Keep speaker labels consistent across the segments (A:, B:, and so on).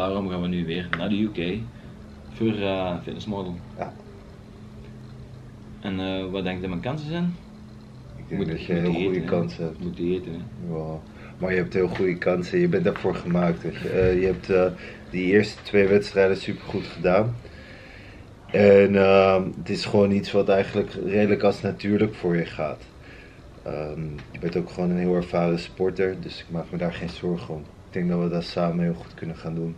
A: Daarom gaan we nu weer naar de UK voor uh, fitnessmodel.
B: Ja.
A: En uh, wat denk je dat mijn kansen zijn?
B: Ik denk dat je heel goede kansen hebt.
A: Moet die eten, hè?
B: Ja. Maar je hebt heel goede kansen, je bent daarvoor gemaakt. Weet je. Uh, je hebt die eerste twee wedstrijden super goed gedaan. En uh, het is gewoon iets wat eigenlijk redelijk als natuurlijk voor je gaat. Um, je bent ook gewoon een heel ervaren sporter, dus ik maak me daar geen zorgen om. Ik denk dat we dat samen heel goed kunnen gaan doen.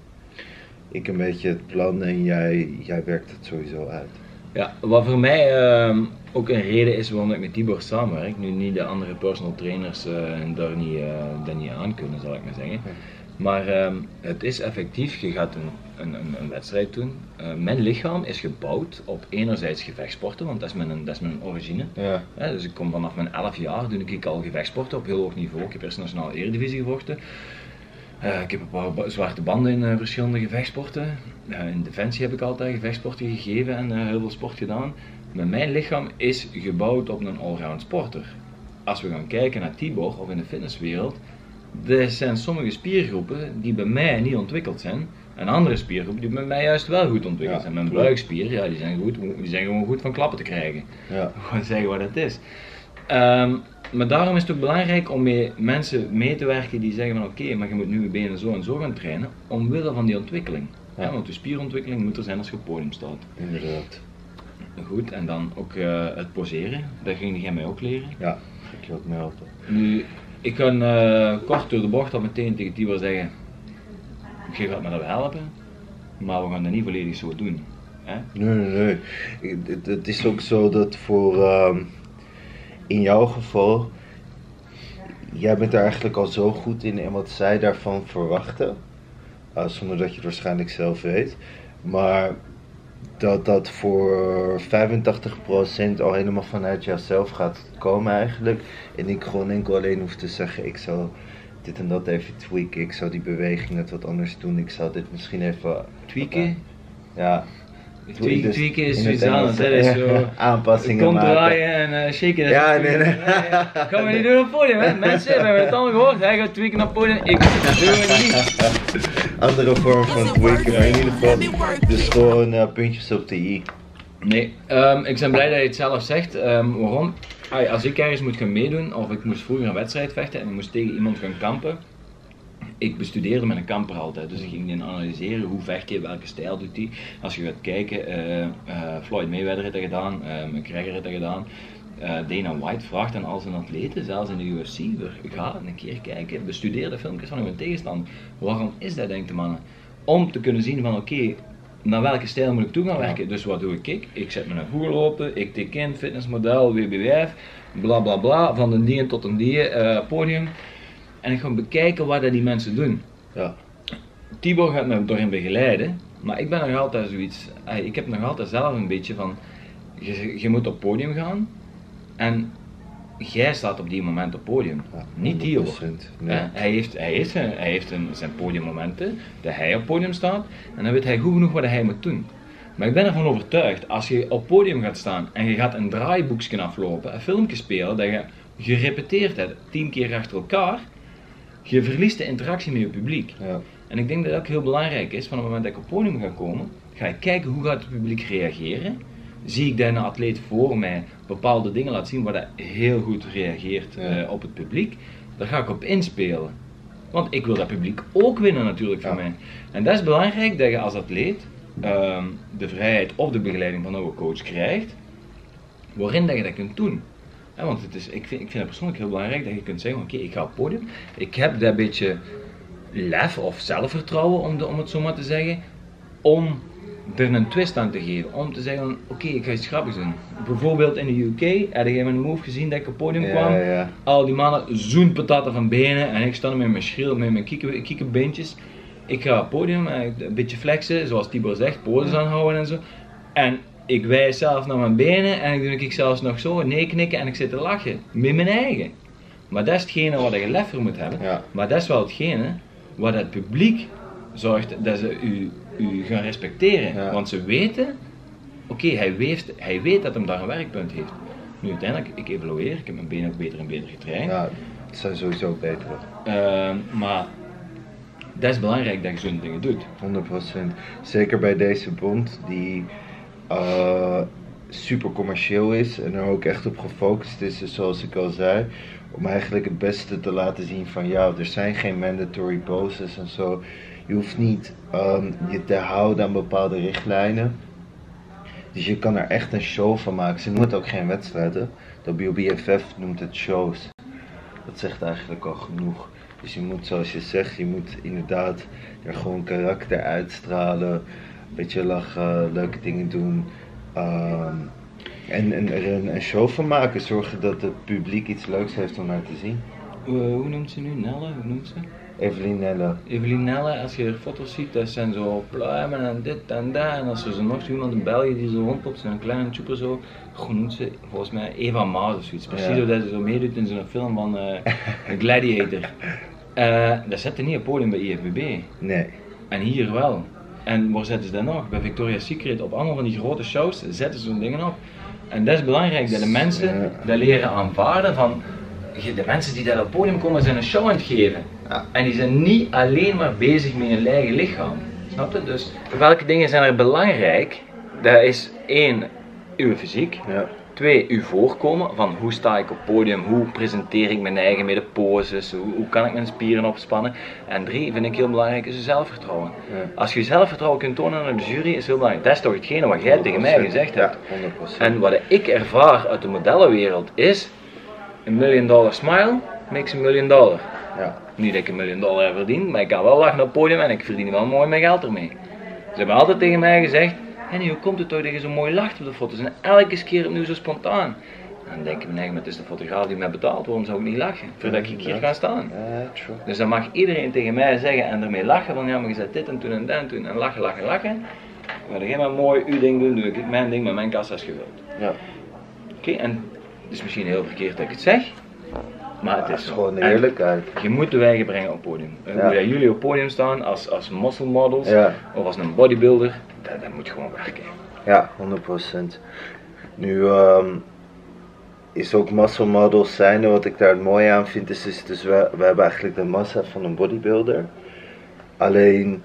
B: Ik een beetje het plan en jij, jij werkt het sowieso uit.
A: Ja, wat voor mij uh, ook een reden is waarom ik met Tibor samenwerk, nu niet de andere personal trainers uh, daar, niet, uh, daar niet aan kunnen, zal ik maar zeggen. Maar ehm, het is effectief, je gaat een, een, een wedstrijd doen. Uh, mijn lichaam is gebouwd op enerzijds gevechtsporten, want dat is mijn, dat is mijn origine.
B: Ja.
A: dus ik kom vanaf mijn 11 jaar, doe ik al gevechtsporten op heel hoog niveau. Ik heb eerst nationale eredivisie gevochten. Uh, ik heb een paar zwarte banden in uh, verschillende gevechtsporten. in Defensie heb ik altijd gevechtsporten gegeven en heel veel sport gedaan. Maar mijn lichaam is gebouwd op een allround sporter. Als we gaan kijken naar Tibor of in de fitnesswereld, er zijn sommige spiergroepen die bij mij niet ontwikkeld zijn. En andere spiergroepen die bij mij juist wel goed ontwikkeld zijn. Mijn buikspier, ja, die zijn, goed, die zijn gewoon goed van klappen te krijgen.
B: Ja.
A: Gewoon zeggen wat het is. Um, maar daarom is het ook belangrijk om met mensen mee te werken die zeggen van oké, maar je moet nu je benen zo en zo gaan trainen, omwille van die ontwikkeling. Ja. want de spierontwikkeling moet er zijn als je op het podium staat.
B: Inderdaad.
A: Goed, en dan ook uh, het poseren, dat ging jij mij ook leren.
B: Ja, ik je ook mee helpen.
A: Nu, ik ga uh, kort door de bocht al meteen tegen Tibor zeggen, je gaat me dat helpen, maar we gaan dat niet volledig zo doen. Hè?
B: Nee, nee, nee. Het is ook zo dat voor, uh, in jouw geval, jij bent er eigenlijk al zo goed in en wat zij daarvan verwachten, uh, zonder dat je het waarschijnlijk zelf weet. Maar dat dat voor 85% al helemaal vanuit jouzelf gaat komen eigenlijk. En ik gewoon enkel alleen hoef te zeggen, ik zal dit en dat even tweaken. Ik zou die beweging net wat anders doen. Ik zou dit misschien even...
A: Tweaken?
B: Ja.
A: Tweaken, dus tweaken is zoiets anders, hè? Dat is zo
B: aanpassingen
A: Komt
B: maken.
A: draaien en uh, shaken.
B: Ja, nee, nee.
A: Gaan we niet doen op het podium, hè? Mensen, we hebben het allemaal gehoord. Hij gaat tweaken op het podium. Ik doe het niet.
B: Andere vorm van tweaken, maar in ieder geval dus gewoon uh, puntjes op de i.
A: Nee, um, ik ben blij dat je het zelf zegt. Um, waarom? Als ik ergens moet gaan meedoen, of ik moest vroeger een wedstrijd vechten en ik moest tegen iemand gaan kampen, ik bestudeerde met een kamper altijd, dus ik ging dan analyseren hoe vecht hij, welke stijl doet hij. Als je gaat kijken, uh, uh, Floyd Mayweather heeft dat gedaan, uh, McGregor heeft dat gedaan. Dana White vraagt aan al zijn atleten, zelfs in de UFC, ga een keer kijken, bestudeer de filmpjes van uw tegenstander. Waarom is dat, denkt de mannen? Om te kunnen zien van oké, okay, naar welke stijl moet ik toe gaan werken. Dus wat doe ik? Ik zet me naar Google open, ik tik in fitnessmodel, WBWF, bla bla bla, van een die tot een die podium. En ik ga bekijken wat die mensen doen.
B: Ja.
A: Tibor gaat me doorheen begeleiden, maar ik ben nog altijd zoiets, ik heb nog altijd zelf een beetje van, je, je moet op podium gaan en jij staat op die moment op podium,
B: ja,
A: niet Tibor.
B: Nee.
A: Hij heeft, hij heeft, zijn, hij heeft een, zijn podiummomenten, dat hij op podium staat en dan weet hij goed genoeg wat hij moet doen. Maar ik ben ervan overtuigd, als je op podium gaat staan en je gaat een draaiboekje aflopen, een filmpje spelen, dat je gerepeteerd hebt tien keer achter elkaar, je verliest de interactie met je publiek.
B: Ja.
A: En ik denk dat dat ook heel belangrijk is, van het moment dat ik op podium ga komen, ga ik kijken hoe gaat het publiek reageren. Zie ik dat een atleet voor mij bepaalde dingen laat zien waar dat heel goed reageert
B: Ja.
A: uh, op het publiek, daar ga ik op inspelen. Want ik wil dat publiek ook winnen natuurlijk van mij. En dat is belangrijk dat je als atleet ehm, de vrijheid of de begeleiding van een coach krijgt, waarin dat je dat kunt doen. Ja, want het is, ik, vind, ik vind het persoonlijk heel belangrijk dat je kunt zeggen, oké, ik ga op podium, ik heb dat beetje lef of zelfvertrouwen, om, de, om het zo maar te zeggen, om er een twist aan te geven. Om te zeggen, oké, ik ga iets grappigs doen. Bijvoorbeeld in de UK, had je mijn move gezien dat ik op podium kwam?
B: Ja, ja.
A: Al die mannen zoen pataten van benen en ik sta met mijn schil, met mijn kieken- kiekenbeentjes. Ik ga op het podium, eh, een beetje flexen, zoals Tibor zegt, poses aanhouden en zo. En ik wijs zelf naar mijn benen en ik doe ik zelfs nog zo, nee knikken en ik zit te lachen. Met mijn eigen. Maar dat is hetgene wat je lef voor moet hebben.
B: Ja.
A: Maar dat is wel hetgene wat het publiek zorgt dat ze u, u gaan respecteren.
B: Ja.
A: Want ze weten, oké, hij, weet, hij weet dat hem daar een werkpunt heeft. Nu uiteindelijk, ik evalueer, ik heb mijn benen ook beter en beter getraind.
B: Ja, het zijn sowieso beter.
A: Ehm, maar dat is belangrijk dat je zo'n dingen doet.
B: 100%. Zeker bij deze bond die eh, super commercieel is en er ook echt op gefocust is, dus zoals ik al zei. Om eigenlijk het beste te laten zien van ja, er zijn geen mandatory poses en zo. Je hoeft niet ehm, je te houden aan bepaalde richtlijnen. Dus je kan er echt een show van maken. Ze noemen het ook geen wedstrijden. WBFF noemt het shows. Dat zegt eigenlijk al genoeg. Dus je moet, zoals je zegt, je moet inderdaad er gewoon karakter uitstralen. Een beetje lachen, leuke dingen doen. ehm, en, en er een, een show van maken. Zorgen dat het publiek iets leuks heeft om naar te zien.
A: Hoe, hoe noemt ze nu? Nelle? Hoe noemt ze?
B: Evelien Nelle.
A: Evelien Nelle, als je er foto's ziet, dat zijn zo pluimen en dit en dat. En als er zo nog zo iemand in België die zo rondloopt, zo'n kleine tjoeper zo, hoe noemt ze? Volgens mij Eva Maas of zoiets. Precies
B: Ja.
A: hoe dat ze zo meedoet in zo'n film van eh Gladiator. Eh dat zet er niet op podium bij IFBB.
B: Nee.
A: En hier wel. En waar zetten ze dat nog? Bij Victoria's Secret, op allemaal van die grote shows, zetten ze zo'n dingen op. En dat is belangrijk, dat de mensen
B: Ja.
A: dat leren aanvaarden van... je- De mensen die daar op het podium komen zijn een show aan het geven.
B: Ja.
A: En die zijn niet alleen maar bezig met hun eigen lichaam. Snap je? Dus welke dingen zijn er belangrijk? Dat is één, uw fysiek.
B: Ja.
A: Twee, uw voorkomen, van hoe sta ik op het podium, hoe presenteer ik mijn eigen met de poses, hoe, hoe kan ik mijn spieren opspannen. En drie, vind ik heel belangrijk, is zelfvertrouwen.
B: Ja.
A: Als je zelfvertrouwen kunt tonen aan de jury, is heel belangrijk. Dat is toch hetgene wat jij tegen mij gezegd hebt.
B: Ja, 100%.
A: En wat ik ervaar uit de modellenwereld is, een million dollar smile makes a million dollar.
B: Ja.
A: Niet dat ik een miljoen dollar verdien, maar ik kan wel lachen op het podium en ik verdien wel mooi mijn geld ermee. Ze hebben altijd tegen mij gezegd, Henny, hoe komt het toch dat je zo mooi lacht op de foto's en elke keer opnieuw zo spontaan? En dan denk ik, nee, maar het is de fotograaf die mij betaalt, waarom zou ik niet lachen, voordat ik hier ga staan? Dus dan mag iedereen tegen mij zeggen en ermee lachen van ja, maar je zet dit en toen en dat en toen en lachen, lachen, lachen. Maar dan ga maar mooi uw ding doen, doe ik mijn ding met mijn kassa is gevuld.
B: Ja.
A: Oké, en het is misschien heel verkeerd dat ik het zeg, maar het is
B: gewoon
A: En-
B: eerlijkheid.
A: je moet de wijgen brengen op het podium.
B: Ja.
A: Hoe jullie op podium staan als, als muscle models
B: Ja.
A: of als een bodybuilder, dat, dat moet gewoon werken.
B: Ja, 100%. Nu ehm, is ook muscle models zijn, wat ik daar het mooie aan vind, is, is dus we, hebben eigenlijk de massa van een bodybuilder. Alleen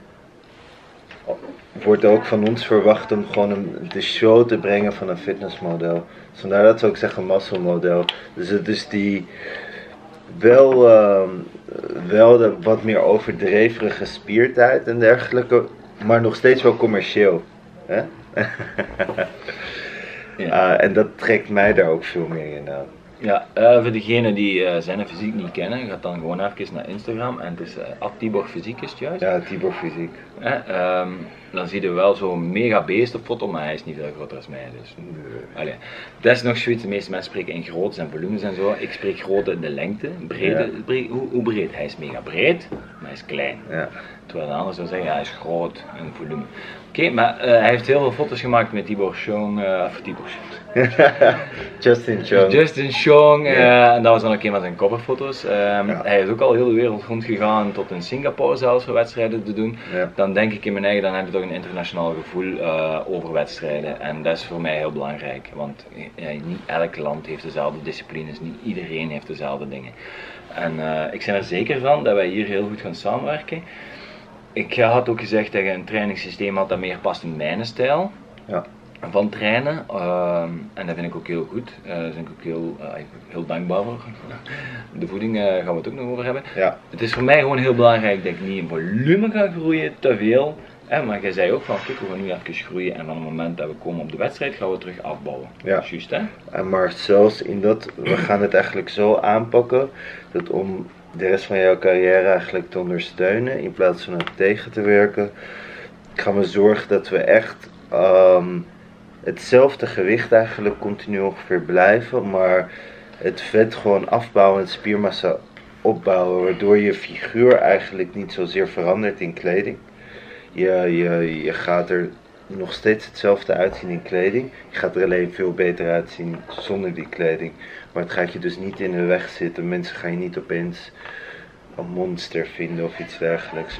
B: wordt ook van ons verwacht om gewoon een, de show te brengen van een fitnessmodel. Dus vandaar dat ze ook zeggen muscle model. Dus het is die wel, ehm, wel de wat meer overdreven gespierdheid en dergelijke, maar nog steeds wel commercieel. Hè?
A: Ja.
B: Ah, en dat trekt mij daar ook veel meer in aan.
A: Ja, eh, voor degenen die eh, zijn fysiek niet kennen, gaat dan gewoon even naar Instagram en het is uh, Tibor Fysiek is het juist.
B: Ja, Tibor fysiek.
A: Ehm, dan zie je wel zo'n mega beest op foto, maar hij is niet veel groter dan mij. Dus. Allee. Dat is nog zoiets, de meeste mensen spreken in groottes en volumes en zo. Ik spreek grootte, de lengte, breedte,
B: Ja.
A: hoe, hoe breed? Hij is mega breed, maar hij is klein.
B: Ja.
A: Terwijl een ander zou zeggen, hij is groot in volume. Oké, maar eh, hij heeft heel veel foto's gemaakt met Tibor Chong, eh of Tibor Chong.
B: Justin Chung.
A: Justin Chong, eh, en dat was dan ook een van zijn coverfoto's. Ehm. Hij is ook al heel de wereld rondgegaan, tot in Singapore zelfs voor wedstrijden te doen. Dan denk ik in mijn eigen, dan heb je toch een internationaal gevoel over wedstrijden. En dat is voor mij heel belangrijk, want niet elk land heeft dezelfde disciplines, niet iedereen heeft dezelfde dingen. En ik ben er zeker van dat wij hier heel goed gaan samenwerken. Ik eh, had ook gezegd dat je een trainingssysteem had dat meer past in mijn stijl
B: Ja.
A: van trainen. ehm, en dat vind ik ook heel goed. Eh, daar ben ik ook heel, eh, heel dankbaar voor. De voeding gaan we het ook nog over hebben.
B: Ja.
A: Het is voor mij gewoon heel belangrijk dat ik niet in volume ga groeien, te veel. Maar jij zei ook van, kijk, we gaan nu even groeien en van het moment dat we komen op de wedstrijd gaan we terug afbouwen.
B: Ja.
A: Juist hè?
B: En maar zelfs in dat, we gaan het eigenlijk zo aanpakken dat om de rest van jouw carrière eigenlijk te ondersteunen in plaats van het tegen te werken, gaan we zorgen dat we echt ehm, hetzelfde gewicht eigenlijk continu ongeveer blijven, maar het vet gewoon afbouwen en spiermassa opbouwen, waardoor je figuur eigenlijk niet zozeer verandert in kleding. Je, je, je gaat er nog steeds hetzelfde uitzien in kleding. Je gaat er alleen veel beter uitzien zonder die kleding. Maar het gaat je dus niet in de weg zitten. Mensen gaan je niet opeens een monster vinden of iets dergelijks.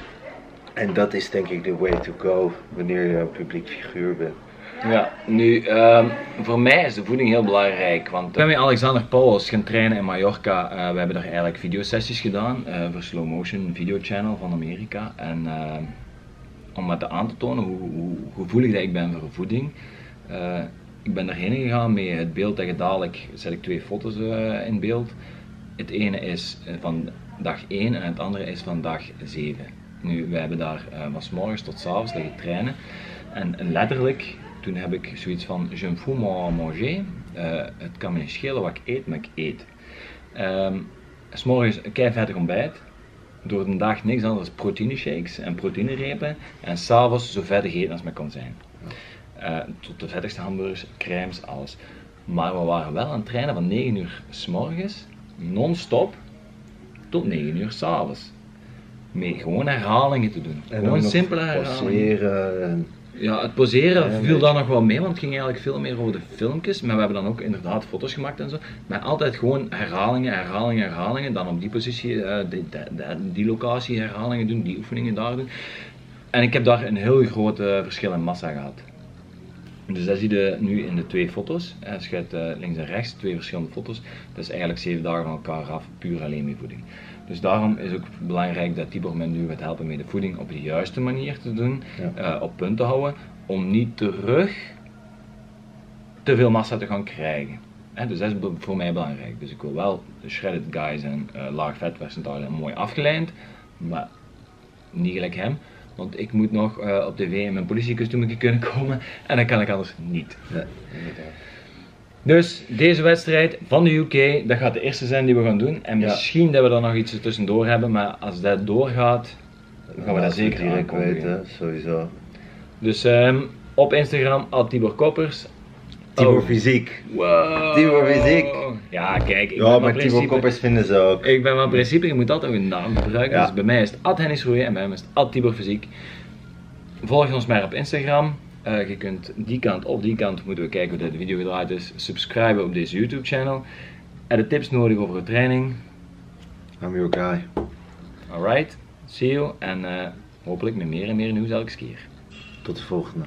B: En dat is denk ik de way to go wanneer je een publiek figuur bent.
A: Ja, nu, ehm, voor mij is de voeding heel belangrijk. Want ik ben met Alexander Pauwels gaan trainen in Mallorca. Eh, we hebben daar eigenlijk videosessies gedaan eh, voor Slow Motion Video Channel van Amerika. En ehm, om het aan te tonen hoe, hoe gevoelig dat ik ben voor voeding. eh, ik ben daarheen gegaan met het beeld dat dadelijk, zet ik twee foto's eh, in beeld. Het ene is eh, van dag 1 en het andere is van dag 7. Nu, wij hebben daar van morgens tot 's avonds liggen trainen. En letterlijk, toen heb ik zoiets van, je me fous mon manger. Het kan me niet schelen wat ik eet, maar ik eet. Ehm, s morgens een kei vettig ontbijt. Door de dag niks anders dan proteïne shakes en proteïnerepen. En s'avonds zo vettig eten als maar kan zijn. Eh, tot de vettigste hamburgers, crèmes, alles. Maar we waren wel aan het trainen van 9 uur s morgens, non-stop, tot 9 uur s'avonds. Met gewoon herhalingen te doen.
B: En
A: gewoon simpele herhalingen.
B: Passeren.
A: Ja, het poseren
B: Ja,
A: viel dan nog wel mee, want het ging eigenlijk veel meer over de filmpjes. Maar we hebben dan ook inderdaad foto's gemaakt en zo. Maar altijd gewoon herhalingen, herhalingen, herhalingen. Dan op die positie, eh, die, die, die locatie herhalingen doen, die oefeningen daar doen. En ik heb daar een heel groot verschil in massa gehad. Dus dat zie je nu in de twee foto's. Als je het eh, links en rechts, twee verschillende foto's. Dat is eigenlijk zeven dagen van elkaar af, puur alleen met voeding. Dus daarom is ook belangrijk dat Tibor mij nu gaat helpen met de voeding op de juiste manier te doen,
B: Ja.
A: eh, op punt te houden, om niet terug te veel massa te gaan krijgen. Hè, dus dat is voor mij belangrijk. Dus ik wil wel de shredded guys en eh, laag vetpercentage mooi afgeleid, maar niet gelijk hem. Want ik moet nog eh, op tv in mijn politiekostuum kunnen komen en dat kan ik anders niet.
B: Nee.
A: Dus deze wedstrijd van de UK, dat gaat de eerste zijn die we gaan doen. En
B: Ja.
A: misschien dat we er nog iets tussendoor hebben, maar als dat doorgaat, gaan we dat zeker
B: direct weten, sowieso.
A: Dus ehm, op Instagram, Tibor Koppers.
B: Tibor
A: Oh.
B: Fysiek.
A: Wow.
B: Fysiek.
A: Ja, kijk, ik
B: Ja, maar Tibor
A: principe...
B: Koppers vinden ze ook.
A: Ik ben van principe, je moet altijd een naam gebruiken.
B: Ja.
A: Dus bij mij is het Ad Hennis Roeien en bij hem is het Ad Tibor Fysiek. Volg ons maar op Instagram. Eh, je kunt die kant of die kant, moeten we kijken hoe de video gedraaid is, subscriben op deze YouTube channel. Heb je tips nodig over de training?
B: I'm your guy.
A: Alright, see you en eh, hopelijk met meer en meer nieuws elke keer.
B: Tot de volgende.